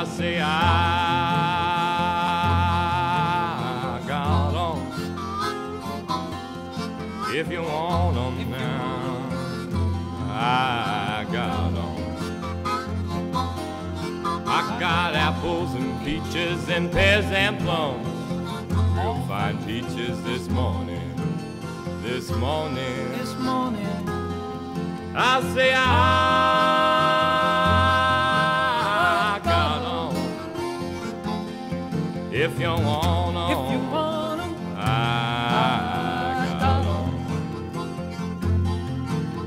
I say I got 'em. If you want 'em now, I got 'em. I got apples and peaches and pears and plums. You'll find peaches this morning, this morning. This morning. I say I If you want 'em, If you want 'em, I got 'em.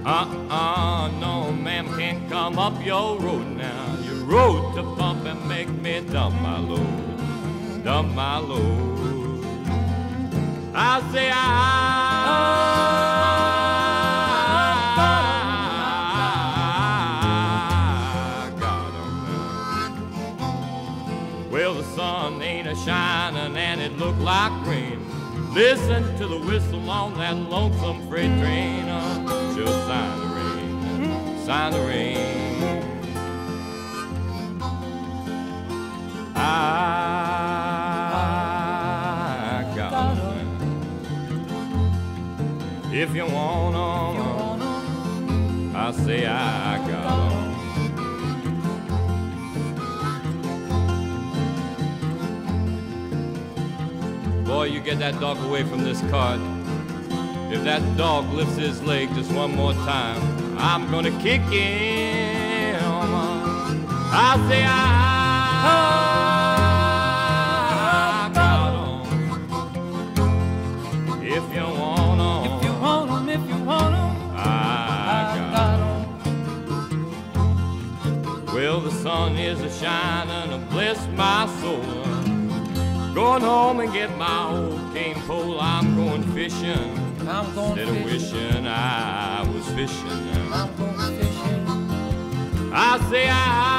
Uh-uh, no, ma'am, can't come up your road now. Your road to bump and make me dump my load, dump my load. I say I Well, the sun ain't a shining and it look like rain. Listen to the whistle on that lonesome freight train. Uh, just sign the rain, sign the rain. I got. If you want 'em, you want 'em, I say I got. Boy, you get that dog away from this cart. If that dog lifts his leg just one more time, I'm gonna kick him. I say I got 'em. If you want if you want if you want I I got 'em. got 'em. Well, the sun is a shining and bless my soul. Going home and get my old cane pole. I'm going fishing. I'm going Instead of fishing. wishing I was fishing. I'm going fishing. I say I